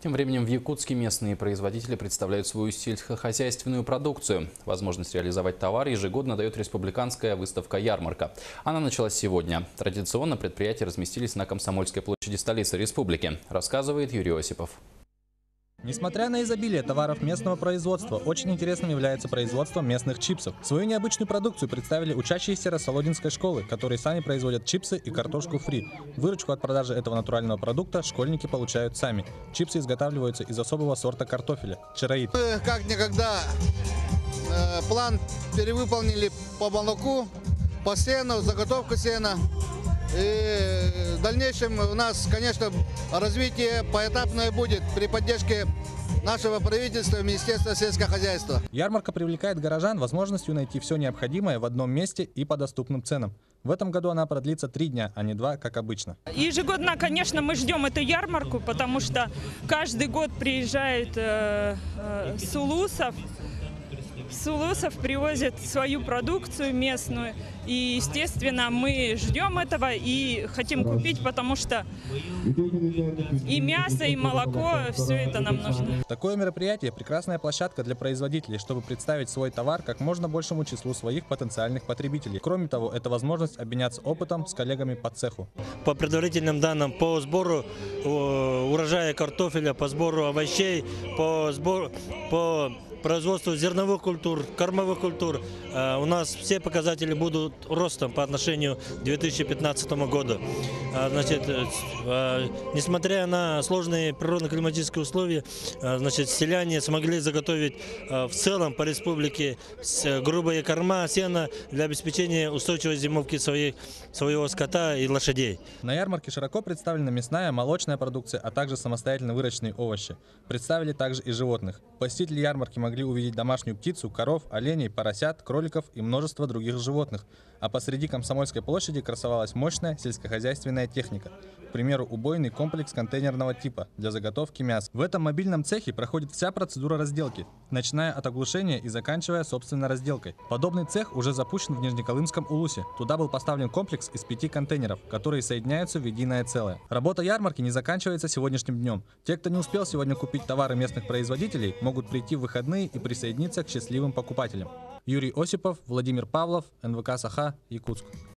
Тем временем в Якутске местные производители представляют свою сельскохозяйственную продукцию. Возможность реализовать товар ежегодно дает республиканская выставка «Ярмарка». Она началась сегодня. Традиционно предприятия разместились на Комсомольской площади столицы республики, рассказывает Юрий Осипов. Несмотря на изобилие товаров местного производства, очень интересным является производство местных чипсов. Свою необычную продукцию представили учащиеся Рассолодинской школы, которые сами производят чипсы и картошку фри. Выручку от продажи этого натурального продукта школьники получают сами. Чипсы изготавливаются из особого сорта картофеля – чароид. Как никогда э, план перевыполнили по молоку, по сену, заготовку сена. И в дальнейшем у нас, конечно, развитие поэтапное будет при поддержке нашего правительства, Министерства сельского хозяйства. Ярмарка привлекает горожан возможностью найти все необходимое в одном месте и по доступным ценам. В этом году она продлится три дня, а не два, как обычно. Ежегодно, конечно, мы ждем эту ярмарку, потому что каждый год приезжает э, э, Сулусов, Сулусов привозит свою продукцию местную. И, естественно, мы ждем этого и хотим купить, потому что и мясо, и молоко, все это нам нужно. Такое мероприятие – прекрасная площадка для производителей, чтобы представить свой товар как можно большему числу своих потенциальных потребителей. Кроме того, это возможность обменяться опытом с коллегами по цеху. По предварительным данным, по сбору э, урожая картофеля, по сбору овощей, по, сбору, по производству зерновых культур, кормовых культур, э, у нас все показатели будут ростом по отношению к 2015 году. А, значит, э, несмотря на сложные природно-климатические условия, значит, селяне смогли заготовить в целом по республике грубые корма, сена для обеспечения устойчивой зимовки своих, своего скота и лошадей. На ярмарке широко представлена мясная, молочная продукция, а также самостоятельно выращенные овощи. Представили также и животных. Посетители ярмарки могли увидеть домашнюю птицу, коров, оленей, поросят, кроликов и множество других животных. А посреди Комсомольской площади красовалась мощная сельскохозяйственная техника. К примеру, убойный комплекс контейнерного типа для заготовки мяса. В этом мобильном цехе проходит вся процедура разделки, начиная от оглушения и заканчивая собственной разделкой. Подобный цех уже запущен в Нижнеколымском Улусе. Туда был поставлен комплекс из пяти контейнеров, которые соединяются в единое целое. Работа ярмарки не заканчивается сегодняшним днем. Те, кто не успел сегодня купить товары местных производителей, могут прийти в выходные и присоединиться к счастливым покупателям. Юрий Осипов, Владимир Павлов, НВК «Саха», Якутск.